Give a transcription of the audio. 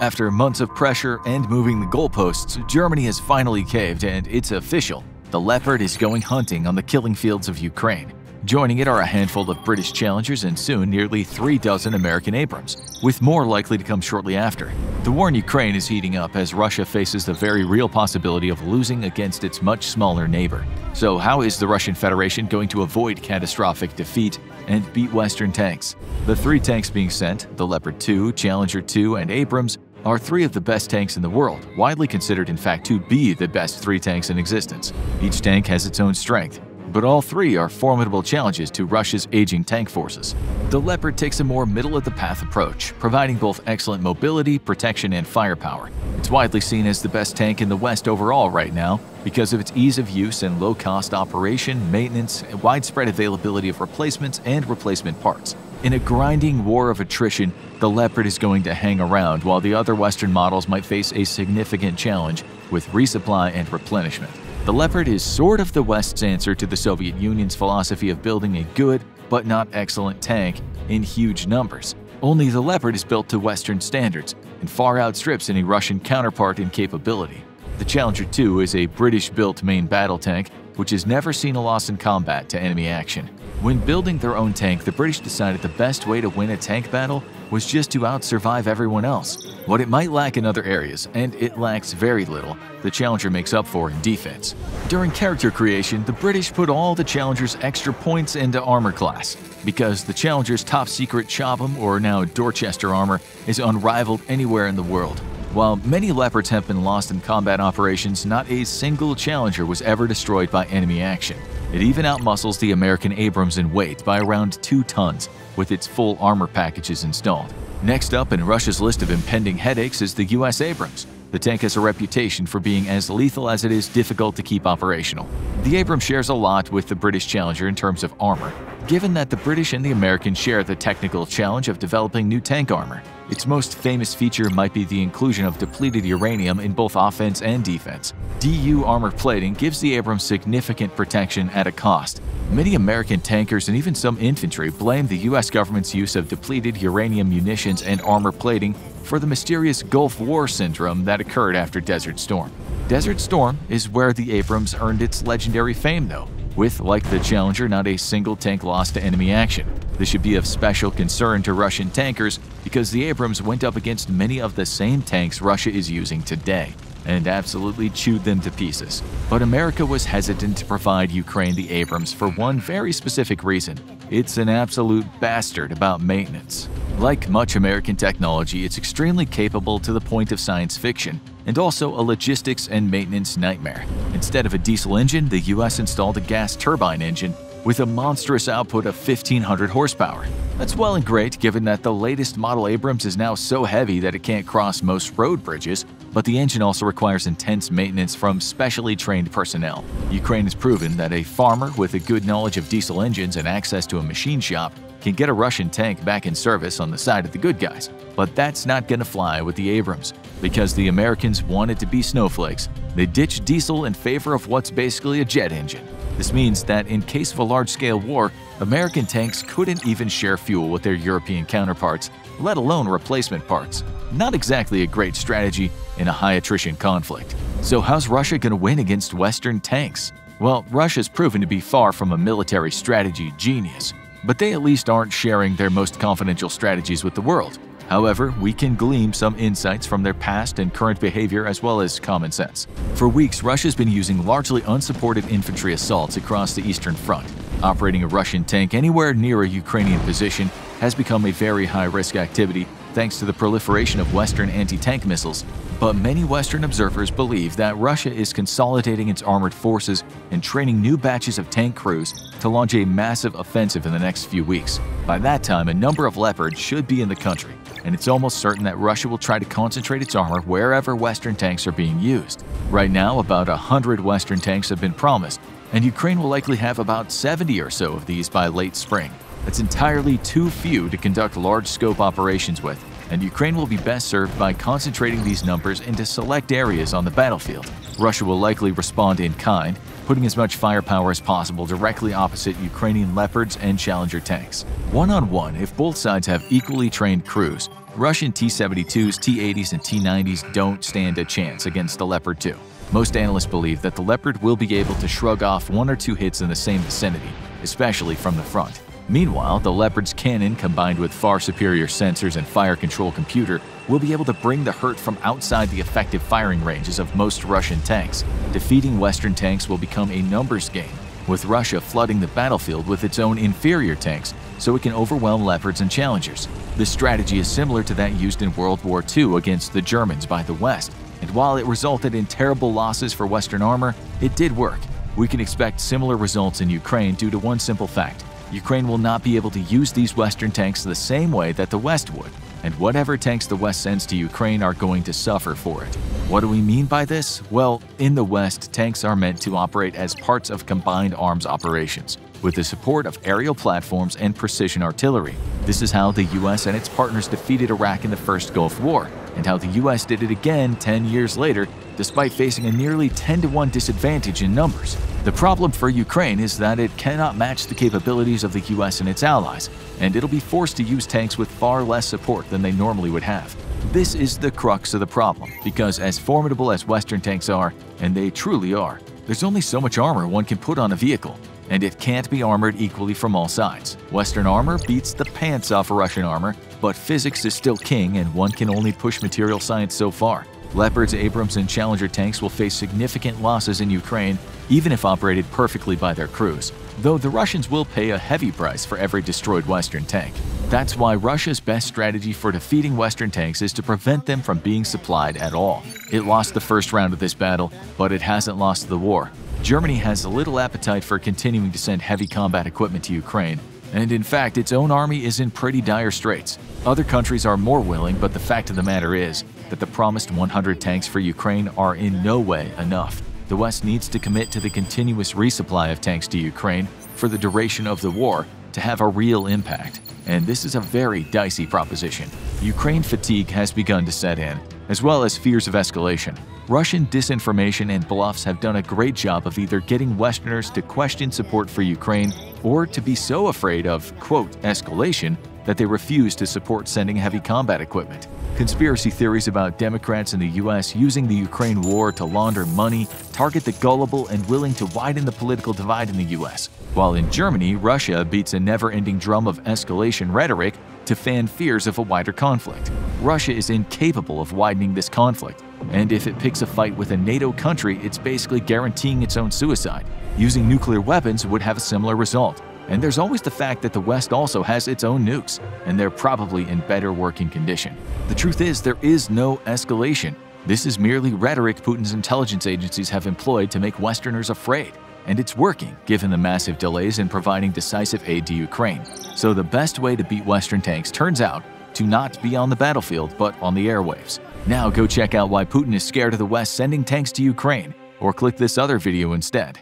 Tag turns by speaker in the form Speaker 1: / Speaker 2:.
Speaker 1: After months of pressure and moving the goalposts, Germany has finally caved and it's official. The Leopard is going hunting on the killing fields of Ukraine. Joining it are a handful of British Challengers and soon nearly three dozen American Abrams, with more likely to come shortly after. The war in Ukraine is heating up as Russia faces the very real possibility of losing against its much smaller neighbor. So how is the Russian Federation going to avoid catastrophic defeat and beat Western tanks? The three tanks being sent, the Leopard 2, Challenger 2, and Abrams, are three of the best tanks in the world, widely considered in fact to be the best three tanks in existence. Each tank has its own strength, but all three are formidable challenges to Russia's aging tank forces. The Leopard takes a more middle-of-the-path approach, providing both excellent mobility, protection, and firepower. It's widely seen as the best tank in the West overall right now because of its ease of use and low-cost operation, maintenance, and widespread availability of replacements and replacement parts. In a grinding war of attrition, the Leopard is going to hang around while the other Western models might face a significant challenge with resupply and replenishment. The Leopard is sort of the West's answer to the Soviet Union's philosophy of building a good but not excellent tank in huge numbers. Only the Leopard is built to Western standards and far outstrips any Russian counterpart in capability. The Challenger 2 is a British-built main battle tank which has never seen a loss in combat to enemy action. When building their own tank, the British decided the best way to win a tank battle was just to outsurvive everyone else. What it might lack in other areas, and it lacks very little, the Challenger makes up for in defense. During character creation, the British put all the Challenger's extra points into armor class, because the Challenger's top secret Chobham, or now Dorchester armor, is unrivaled anywhere in the world. While many Leopards have been lost in combat operations, not a single Challenger was ever destroyed by enemy action. It even outmuscles the American Abrams in weight by around 2 tons, with its full armor packages installed. Next up in Russia's list of impending headaches is the US Abrams. The tank has a reputation for being as lethal as it is difficult to keep operational. The Abrams shares a lot with the British Challenger in terms of armor, given that the British and the Americans share the technical challenge of developing new tank armor. Its most famous feature might be the inclusion of depleted uranium in both offense and defense. DU armor plating gives the Abrams significant protection at a cost. Many American tankers and even some infantry blame the US government's use of depleted uranium munitions and armor plating for the mysterious Gulf War syndrome that occurred after Desert Storm. Desert Storm is where the Abrams earned its legendary fame though with, like the Challenger, not a single tank lost to enemy action. This should be of special concern to Russian tankers because the Abrams went up against many of the same tanks Russia is using today and absolutely chewed them to pieces. But America was hesitant to provide Ukraine the Abrams for one very specific reason. It's an absolute bastard about maintenance. Like much American technology, it's extremely capable to the point of science fiction, and also a logistics and maintenance nightmare. Instead of a diesel engine, the US installed a gas turbine engine with a monstrous output of 1500 horsepower. That's well and great given that the latest model Abrams is now so heavy that it can't cross most road bridges, but the engine also requires intense maintenance from specially trained personnel. Ukraine has proven that a farmer with a good knowledge of diesel engines and access to a machine shop can get a Russian tank back in service on the side of the good guys. But that's not gonna fly with the Abrams, because the Americans wanted to be snowflakes. They ditched diesel in favor of what's basically a jet engine. This means that in case of a large-scale war, American tanks couldn't even share fuel with their European counterparts, let alone replacement parts. Not exactly a great strategy in a high-attrition conflict. So how's Russia going to win against Western tanks? Well, Russia's proven to be far from a military strategy genius, but they at least aren't sharing their most confidential strategies with the world. However, we can glean some insights from their past and current behavior as well as common sense. For weeks, Russia's been using largely unsupported infantry assaults across the Eastern Front. Operating a Russian tank anywhere near a Ukrainian position has become a very high-risk activity thanks to the proliferation of Western anti-tank missiles. But many Western observers believe that Russia is consolidating its armored forces and training new batches of tank crews to launch a massive offensive in the next few weeks. By that time, a number of Leopards should be in the country, and it's almost certain that Russia will try to concentrate its armor wherever Western tanks are being used. Right now, about 100 Western tanks have been promised, and Ukraine will likely have about 70 or so of these by late spring. That's entirely too few to conduct large-scope operations with, and Ukraine will be best served by concentrating these numbers into select areas on the battlefield. Russia will likely respond in kind, putting as much firepower as possible directly opposite Ukrainian Leopards and Challenger tanks. One-on-one, if both sides have equally trained crews, Russian T-72s, T-80s, and T-90s don't stand a chance against the Leopard 2. Most analysts believe that the Leopard will be able to shrug off one or two hits in the same vicinity, especially from the front. Meanwhile, the Leopard's cannon, combined with far superior sensors and fire control computer, will be able to bring the hurt from outside the effective firing ranges of most Russian tanks. Defeating Western tanks will become a numbers game, with Russia flooding the battlefield with its own inferior tanks so it can overwhelm Leopards and Challengers. This strategy is similar to that used in World War II against the Germans by the West, and while it resulted in terrible losses for Western armor, it did work. We can expect similar results in Ukraine due to one simple fact Ukraine will not be able to use these Western tanks the same way that the West would, and whatever tanks the West sends to Ukraine are going to suffer for it. What do we mean by this? Well, in the West, tanks are meant to operate as parts of combined arms operations, with the support of aerial platforms and precision artillery. This is how the US and its partners defeated Iraq in the First Gulf War, and how the US did it again 10 years later, despite facing a nearly 10 to 1 disadvantage in numbers. The problem for Ukraine is that it cannot match the capabilities of the US and its allies, and it'll be forced to use tanks with far less support than they normally would have. This is the crux of the problem, because as formidable as Western tanks are, and they truly are, there's only so much armor one can put on a vehicle, and it can't be armored equally from all sides. Western armor beats the pants off of Russian armor, but physics is still king and one can only push material science so far. Leopards, Abrams, and Challenger tanks will face significant losses in Ukraine, even if operated perfectly by their crews, though the Russians will pay a heavy price for every destroyed Western tank. That's why Russia's best strategy for defeating Western tanks is to prevent them from being supplied at all. It lost the first round of this battle, but it hasn't lost the war. Germany has a little appetite for continuing to send heavy combat equipment to Ukraine, and in fact, its own army is in pretty dire straits. Other countries are more willing, but the fact of the matter is that the promised 100 tanks for Ukraine are in no way enough. The West needs to commit to the continuous resupply of tanks to Ukraine for the duration of the war to have a real impact. And this is a very dicey proposition. Ukraine fatigue has begun to set in, as well as fears of escalation. Russian disinformation and bluffs have done a great job of either getting Westerners to question support for Ukraine or to be so afraid of, quote, escalation that they refuse to support sending heavy combat equipment. Conspiracy theories about Democrats in the US using the Ukraine war to launder money target the gullible and willing to widen the political divide in the US, while in Germany, Russia beats a never ending drum of escalation rhetoric to fan fears of a wider conflict. Russia is incapable of widening this conflict, and if it picks a fight with a NATO country, it's basically guaranteeing its own suicide. Using nuclear weapons would have a similar result. And there's always the fact that the West also has its own nukes, and they're probably in better working condition. The truth is, there is no escalation. This is merely rhetoric Putin's intelligence agencies have employed to make Westerners afraid. And it's working, given the massive delays in providing decisive aid to Ukraine. So the best way to beat Western tanks turns out to not be on the battlefield, but on the airwaves. Now go check out why Putin is scared of the West sending tanks to Ukraine, or click this other video instead.